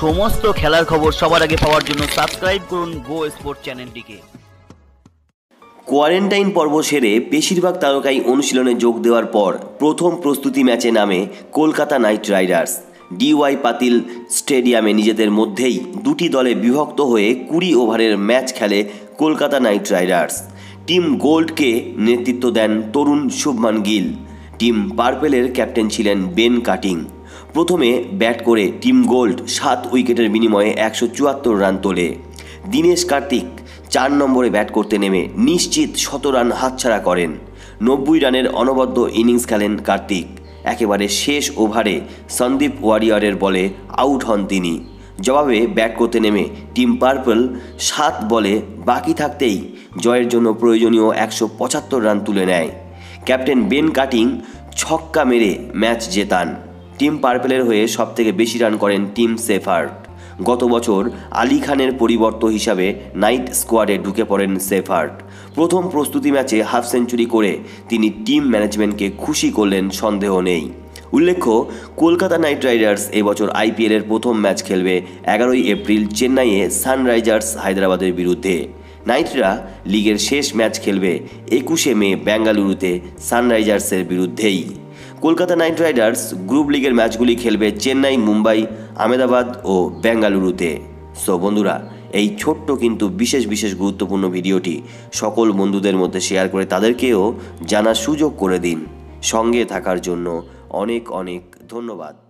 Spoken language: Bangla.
সমস্ত খেলার খবর সবার আগে পাওয়ার জন্য সাবস্ক্রাইব করুন গো স্পোর্ট চ্যানেলটিকে। কোয়ারেন্টাইন পর্ব সেরে বেশিরভাগ তারকাই অনুশীলনে যোগ দেওয়ার পর প্রথম প্রস্তুতি ম্যাচে নামে কলকাতা নাইট রাইডার্স। ডিওয়াই পাতিল স্টেডিয়ামে নিজেদের মধ্যেই দুটি দলে বিভক্ত হয়ে কুড়ি ওভারের ম্যাচ খেলে কলকাতা নাইট রাইডার্স। টিম গোল্ডকে নেতৃত্ব দেন তরুণ শুভমান গিল। টিম পার্পেলের ক্যাপ্টেন ছিলেন বেন কাটিং। প্রথমে ব্যাট করে টিম গোল্ড সাত উইকেটের বিনিময়ে একশো চুয়াত্তর রান তোলে। দীনেশ কার্তিক চার নম্বরে ব্যাট করতে নেমে নিশ্চিত শত রান হাতছাড়া করেন। নব্বই রানের অনবদ্য ইনিংস খেলেন কার্তিক। একেবারে শেষ ওভারে সন্দীপ ওয়ারিয়রের বলে আউট হন তিনি। জবাবে ব্যাট করতে নেমে টিম পার্পল সাত বলে বাকি থাকতেই জয়ের জন্য প্রয়োজনীয় একশো পঁচাত্তর রান তুলে নেয়। ক্যাপ্টেন বেন কাটিং ছক্কা মেরে ম্যাচ জেতান। টিম পার্পেলের হয়ে সবথেকে বেশি রান করেন টিম সেফার্ট গত বছর আলী খানের পরিবর্ত হিসাবে নাইট স্কোয়াডে ঢুকে পড়েন সেফার্ট প্রথম প্রস্তুতি ম্যাচে হাফ সেঞ্চুরি করে তিনি টিম ম্যানেজমেন্টকে খুশি করলেন, সন্দেহ নেই। উল্লেখ্য, কলকাতা নাইট রাইডার্স এবছর আইপিএলের প্রথম ম্যাচ খেলবে এগারোই এপ্রিল চেন্নাইয়ে সানরাইজার্স হায়দ্রাবাদের বিরুদ্ধে। নাইটরা লিগের শেষ ম্যাচ খেলবে একুশে মে বেঙ্গালুরুতে সানরাইজার্সের বিরুদ্ধেই। কলকাতা নাইট রাইডার্স গ্রুপ লিগের ম্যাচগুলি খেলবে চেন্নাই, মুম্বাই, আহমেদাবাদ ও বেঙ্গালুরুতে। সো বন্ধুরা, এই ছোট্ট কিন্তু বিশেষ বিশেষ গুরুত্বপূর্ণ ভিডিওটি সকল বন্ধুদের মধ্যে শেয়ার করে তাদেরকেও জানার সুযোগ করে দিন। সঙ্গে থাকার জন্য অনেক অনেক ধন্যবাদ।